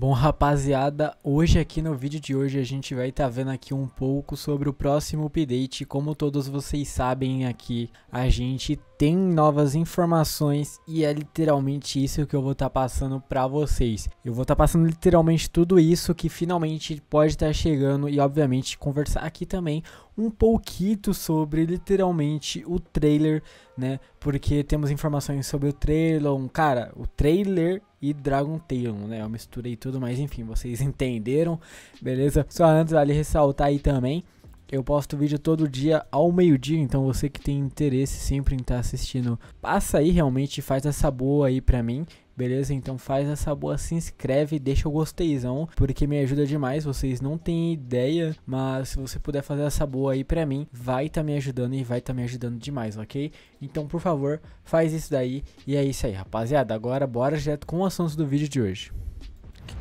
Bom, rapaziada, hoje aqui no vídeo de hoje a gente vai estar tá vendo aqui um pouco sobre o próximo update. Como todos vocês sabem aqui, a gente tem novas informações e é literalmente isso que eu vou estar tá passando para vocês. Eu vou estar tá passando literalmente tudo isso que finalmente pode estar tá chegando e obviamente conversar aqui também um pouquinho sobre literalmente o trailer, né? Porque temos informações sobre o trailer, um cara, o trailer e Dragon Talon, né? Eu misturei tudo, mas enfim, vocês entenderam, beleza? Só antes vale ressaltar aí também, eu posto vídeo todo dia ao meio-dia, então você que tem interesse sempre em estar tá assistindo, passa aí realmente, faz essa boa aí pra mim, beleza? Então faz essa boa, se inscreve, deixa o gosteizão, porque me ajuda demais. Vocês não têm ideia, mas se você puder fazer essa boa aí pra mim, vai tá me ajudando e vai tá me ajudando demais, ok? Então, por favor, faz isso daí. E é isso aí, rapaziada. Agora, bora direto com o assunto do vídeo de hoje.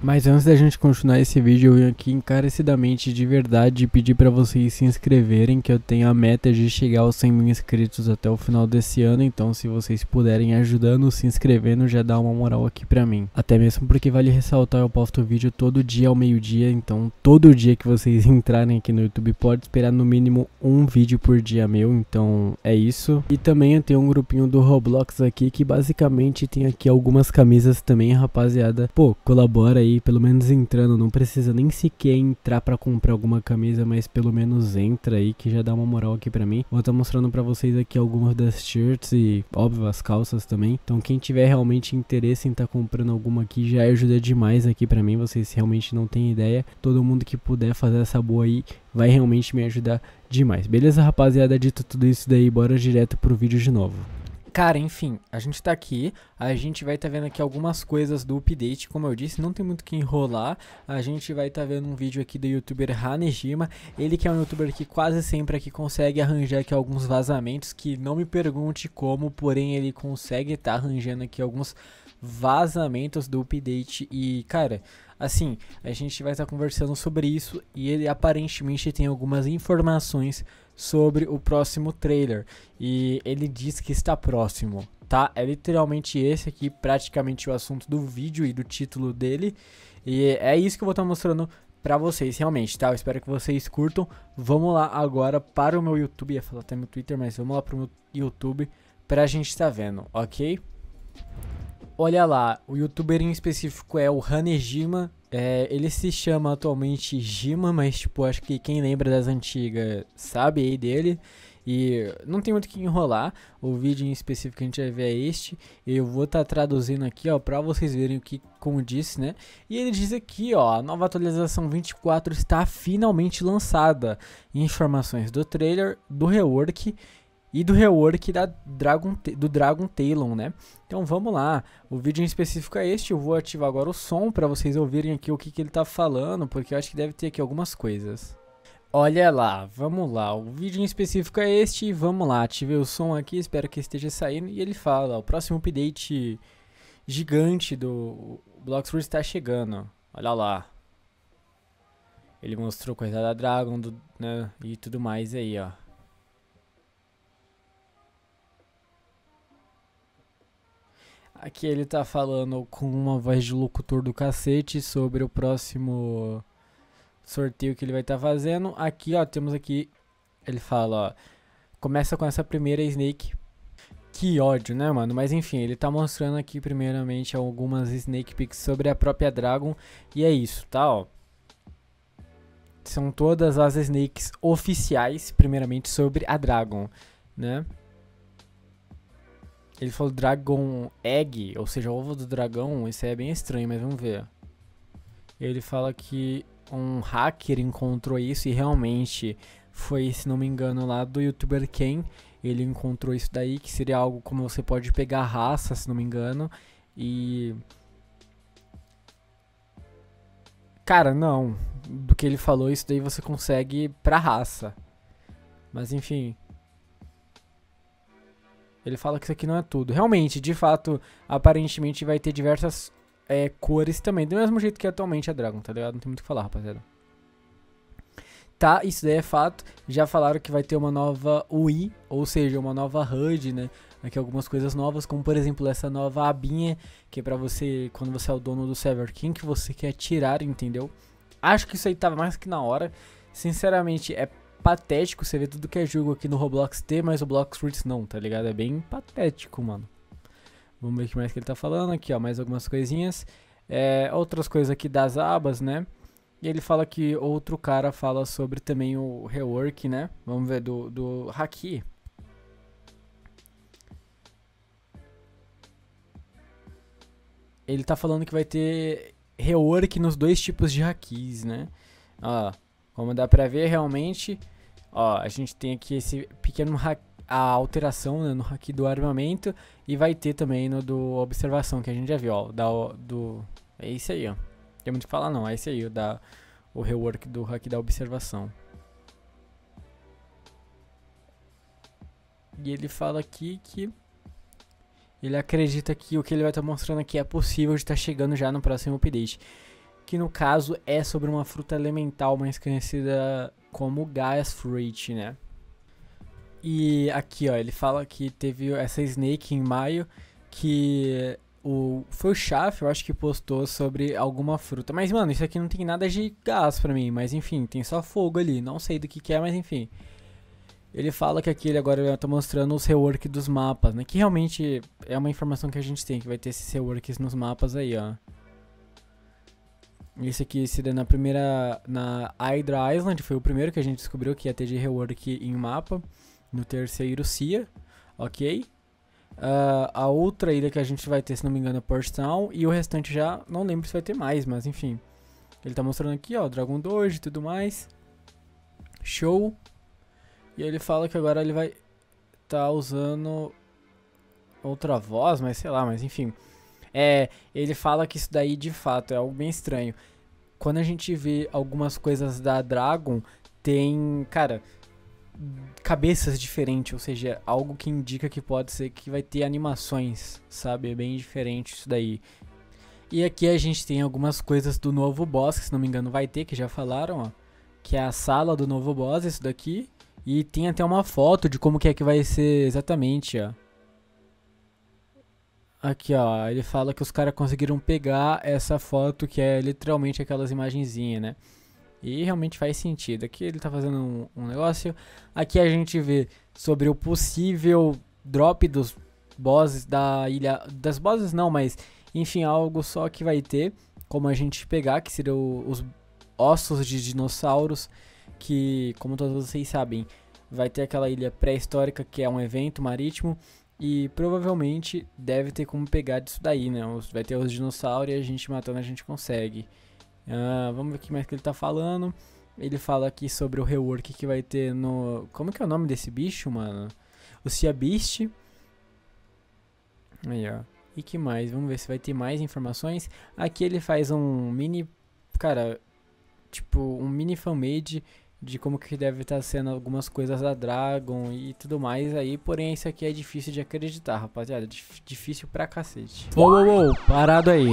Mas antes da gente continuar esse vídeo, eu vim aqui encarecidamente de verdade pedir para vocês se inscreverem, que eu tenho a meta de chegar aos 100 mil inscritos até o final desse ano, então se vocês puderem ajudando, se inscrevendo, já dá uma moral aqui pra mim. Até mesmo porque vale ressaltar, eu posto vídeo todo dia ao meio-dia, então todo dia que vocês entrarem aqui no YouTube pode esperar no mínimo um vídeo por dia meu, então é isso. E também eu tenho um grupinho do Roblox aqui que basicamente tem aqui algumas camisas também, rapaziada. Pô, colabora aí pelo menos entrando, não precisa nem sequer entrar para comprar alguma camisa, mas pelo menos entra aí que já dá uma moral aqui para mim. Vou estar tá mostrando para vocês aqui algumas das shirts e, óbvio, as calças também. Então, quem tiver realmente interesse em estar tá comprando alguma aqui já ajuda demais aqui para mim. Vocês realmente não têm ideia. Todo mundo que puder fazer essa boa aí vai realmente me ajudar demais. Beleza, rapaziada? Dito tudo isso daí, bora direto pro vídeo de novo. Cara, enfim, a gente tá aqui, a gente vai tá vendo aqui algumas coisas do update, como eu disse, não tem muito que enrolar, a gente vai tá vendo um vídeo aqui do youtuber Hanejima, ele que é um youtuber que quase sempre aqui consegue arranjar aqui alguns vazamentos, que não me pergunte como, porém ele consegue tá arranjando aqui alguns vazamentos do update e, cara, assim, a gente vai estar tá conversando sobre isso e ele aparentemente tem algumas informações sobre o próximo trailer. E ele diz que está próximo, tá? É literalmente esse aqui, praticamente o assunto do vídeo e do título dele. E é isso que eu vou estar mostrando pra vocês, realmente, tá? Eu espero que vocês curtam. Vamos lá agora para o meu YouTube, ia falar até meu Twitter, mas vamos lá pro meu YouTube pra gente estar tá vendo, ok? Olha lá, o youtuber em específico é o Hanejima. É, ele se chama atualmente Jima, mas tipo, acho que quem lembra das antigas sabe aí dele. E não tem muito que enrolar. O vídeo em específico que a gente vai ver é este. Eu vou estar tá traduzindo aqui, ó, para vocês verem o que, como disse, né? E ele diz aqui, ó, a nova atualização 24 está finalmente lançada. Informações do trailer, do rework e do rework da Dragon, do Dragon Talon, né? Então vamos lá, o vídeo em específico é este, eu vou ativar agora o som para vocês ouvirem aqui o que, que ele tá falando, porque eu acho que deve ter aqui algumas coisas. Olha lá, vamos lá, o vídeo em específico é este, vamos lá, ativei o som aqui, espero que esteja saindo, e ele fala, o próximo update gigante do Bloxroot está chegando, olha lá. Ele mostrou coisa da Dragon, do, né, e tudo mais aí, ó. Aqui ele tá falando com uma voz de locutor do cacete sobre o próximo sorteio que ele vai estar tá fazendo. Aqui, ó, temos aqui, ele fala, ó, começa com essa primeira Snake. Que ódio, né, mano? Mas enfim, ele tá mostrando aqui primeiramente algumas Snake Picks sobre a própria Dragon. E é isso, tá, ó. São todas as Snakes oficiais, primeiramente, sobre a Dragon, né? Ele falou Dragon Egg, ou seja, ovo do dragão. Isso é bem estranho, mas vamos ver. Ele fala que um hacker encontrou isso e realmente foi, se não me engano, lá do youtuber Ken. Ele encontrou isso daí, que seria algo como você pode pegar raça, se não me engano. E. Cara, não. Do que ele falou, isso daí você consegue pra raça. Mas enfim, ele fala que isso aqui não é tudo. Realmente, de fato, aparentemente vai ter diversas é, cores também. Do mesmo jeito que atualmente é Dragon, tá ligado? Não tem muito o que falar, rapaziada. Tá, isso daí é fato. Já falaram que vai ter uma nova UI, ou seja, uma nova HUD, né? aqui algumas coisas novas, como por exemplo essa nova abinha, que é pra você, quando você é o dono do server, quem que você quer tirar, entendeu? Acho que isso aí tava mais que na hora. Sinceramente, é patético você ver tudo que é jogo aqui no Roblox ter, mas o Blox Fruits não, tá ligado? É bem patético, mano. Vamos ver o que mais que ele tá falando aqui, ó, mais algumas coisinhas. É, outras coisas aqui das abas, né? E ele fala que outro cara fala sobre também o rework, né? Vamos ver, do, do Haki. Ele tá falando que vai ter rework nos dois tipos de hakis, né? Ó, como dá pra ver, realmente, ó, a gente tem aqui esse pequeno a alteração né, no haki do armamento e vai ter também no do observação, que a gente já viu, ó, da, do... É isso aí, ó. Tem muito que falar não, é esse aí, o, da, o rework do hack da observação. E ele fala aqui que ele acredita que o que ele vai estar tá mostrando aqui é possível de estar tá chegando já no próximo update. Que no caso é sobre uma fruta elemental mais conhecida como Gas Fruit, né? E aqui, ó, ele fala que teve essa Snake em maio que o, foi o Chaf, eu acho que postou sobre alguma fruta. Mas, mano, isso aqui não tem nada de gás pra mim. Mas, enfim, tem só fogo ali. Não sei do que, que é, mas enfim. Ele fala que aqui ele agora tá mostrando os rework dos mapas, né? Que realmente é uma informação que a gente tem, que vai ter esses reworks nos mapas aí, ó. Esse aqui seria na primeira... Na Hydra Island, foi o primeiro que a gente descobriu que ia ter de rework em mapa. No terceiro, Cia, ok? Uh, a outra ilha que a gente vai ter, se não me engano, é Port Town. E o restante já não lembro se vai ter mais, mas enfim. Ele tá mostrando aqui, ó, Dragon Doge e tudo mais. Show. E ele fala que agora ele vai tá usando outra voz, mas sei lá, mas enfim. É, ele fala que isso daí de fato é algo bem estranho. Quando a gente vê algumas coisas da Dragon, tem, cara, cabeças diferentes, ou seja, algo que indica que pode ser que vai ter animações, sabe? É bem diferente isso daí. E aqui a gente tem algumas coisas do novo boss, que se não me engano vai ter, que já falaram, ó. Que é a sala do novo boss, isso daqui. E tem até uma foto de como que é que vai ser exatamente, ó. Aqui, ó, ele fala que os caras conseguiram pegar essa foto que é literalmente aquelas imagenzinhas, né? E realmente faz sentido. Aqui ele está fazendo um, um, negócio. Aqui a gente vê sobre o possível drop dos bosses da ilha. Das bosses não, mas enfim, algo só que vai ter. Como a gente pegar, que seriam os ossos de dinossauros. Que, como todos vocês sabem, vai ter aquela ilha pré-histórica que é um evento marítimo. E provavelmente deve ter como pegar disso daí, né? Vai ter os dinossauros e a gente matando a gente consegue. Uh, vamos ver o que mais que ele tá falando. Ele fala aqui sobre o rework que vai ter no. Como que é o nome desse bicho, mano? O Cia Beast. Aí, ó. E que mais? Vamos ver se vai ter mais informações. Aqui ele faz um mini. Cara, tipo, um mini fanmade de como que deve estar tá sendo algumas coisas da Dragon e tudo mais aí, porém isso aqui é difícil de acreditar, rapaziada, Dif difícil pra cacete. Uou, uou, uou, parado aí.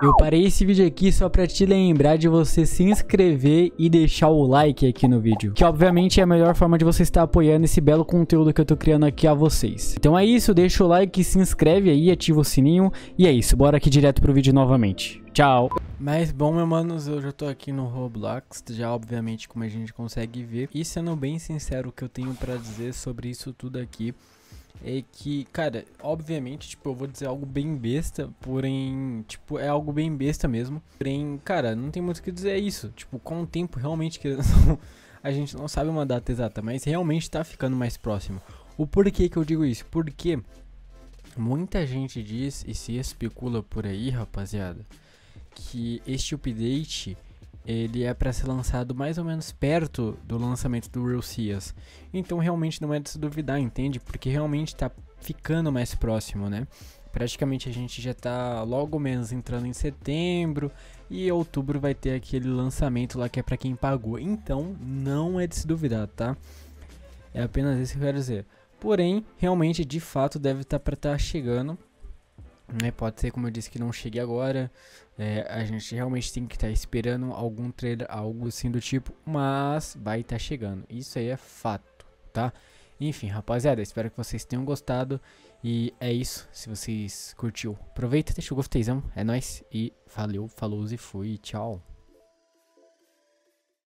Eu parei esse vídeo aqui só pra te lembrar de você se inscrever e deixar o like aqui no vídeo, que obviamente é a melhor forma de você estar apoiando esse belo conteúdo que eu tô criando aqui a vocês. Então é isso, deixa o like, se inscreve aí, ativa o sininho e é isso, bora aqui direto pro vídeo novamente. Tchau! Mas bom, meus manos, eu já tô aqui no Roblox, já obviamente como a gente consegue ver. E sendo bem sincero, o que eu tenho pra dizer sobre isso tudo aqui é que, cara, obviamente, tipo, eu vou dizer algo bem besta, porém, tipo, é algo bem besta mesmo. Porém, cara, não tem muito o que dizer é isso. Tipo, com o tempo, realmente, que a gente não sabe uma data exata, mas realmente tá ficando mais próximo. O porquê que eu digo isso? Porque muita gente diz e se especula por aí, rapaziada, que este update ele é para ser lançado mais ou menos perto do lançamento do Real Seas. Então realmente não é de se duvidar, entende? Porque realmente está ficando mais próximo, né? Praticamente a gente já está logo menos entrando em setembro e outubro vai ter aquele lançamento lá que é para quem pagou. Então não é de se duvidar, tá? É apenas isso que eu quero dizer. Porém, realmente de fato deve estar tá para estar tá chegando né? Pode ser, como eu disse, que não chegue agora. É, a gente realmente tem que estar tá esperando algum trailer, algo assim do tipo, mas vai estar tá chegando. Isso aí é fato, tá? Enfim, rapaziada, espero que vocês tenham gostado. E é isso. Se vocês curtiu, aproveita, deixa o gostezão. É nóis. E valeu, falou e fui. Tchau.